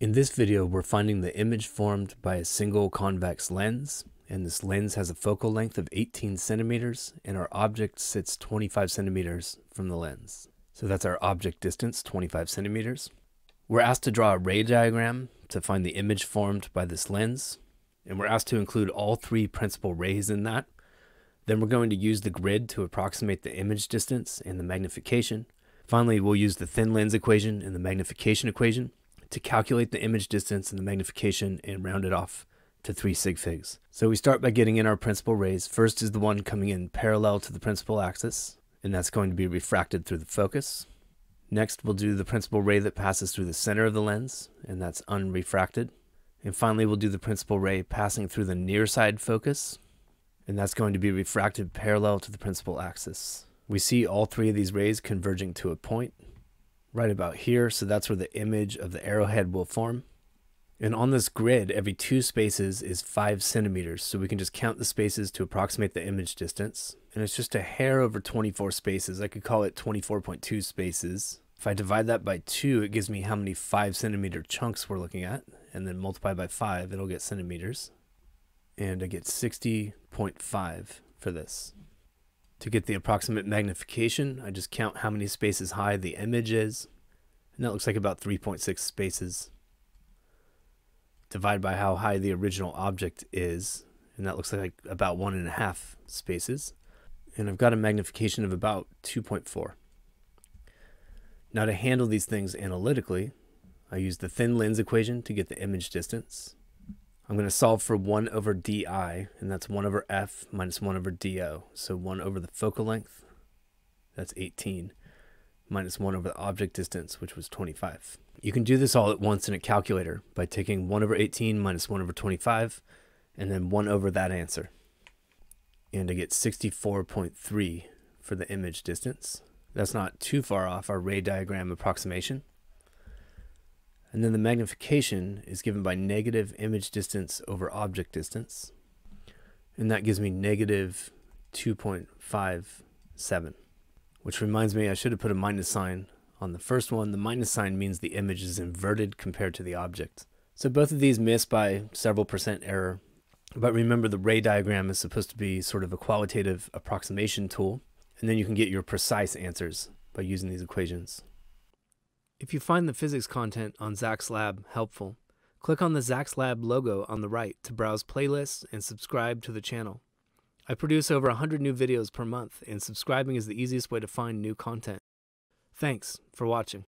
In this video, we're finding the image formed by a single convex lens, and this lens has a focal length of 18 centimeters, and our object sits 25 centimeters from the lens. So that's our object distance, 25 centimeters. We're asked to draw a ray diagram to find the image formed by this lens, and we're asked to include all three principal rays in that. Then we're going to use the grid to approximate the image distance and the magnification. Finally, we'll use the thin lens equation and the magnification equation to calculate the image distance and the magnification and round it off to 3 sig figs. So we start by getting in our principal rays. First is the one coming in parallel to the principal axis, and that's going to be refracted through the focus. Next, we'll do the principal ray that passes through the center of the lens, and that's unrefracted. And finally, we'll do the principal ray passing through the near side focus, and that's going to be refracted parallel to the principal axis. We see all three of these rays converging to a point, right about here. So that's where the image of the arrowhead will form. And on this grid, every two spaces is five centimeters. So we can just count the spaces to approximate the image distance. And it's just a hair over 24 spaces. I could call it 24.2 spaces. If I divide that by two, it gives me how many five centimeter chunks we're looking at. And then multiply by five, it'll get centimeters. And I get 60.5 for this. To get the approximate magnification, I just count how many spaces high the image is, and that looks like about 3.6 spaces. Divide by how high the original object is, and that looks like about one and a half spaces. And I've got a magnification of about 2.4. Now to handle these things analytically, I use the thin lens equation to get the image distance. I'm going to solve for 1 over di, and that's 1 over f minus 1 over do. So 1 over the focal length, that's 18, minus 1 over the object distance, which was 25. You can do this all at once in a calculator by taking 1 over 18 minus 1 over 25, and then 1 over that answer. And I get 64.3 for the image distance. That's not too far off our ray diagram approximation. And then the magnification is given by negative image distance over object distance. And that gives me negative 2.57, which reminds me I should have put a minus sign on the first one. The minus sign means the image is inverted compared to the object. So both of these miss by several percent error. But remember the ray diagram is supposed to be sort of a qualitative approximation tool. And then you can get your precise answers by using these equations. If you find the physics content on Zak's Lab helpful, click on the Zak's Lab logo on the right to browse playlists and subscribe to the channel. I produce over 100 new videos per month, and subscribing is the easiest way to find new content. Thanks for watching.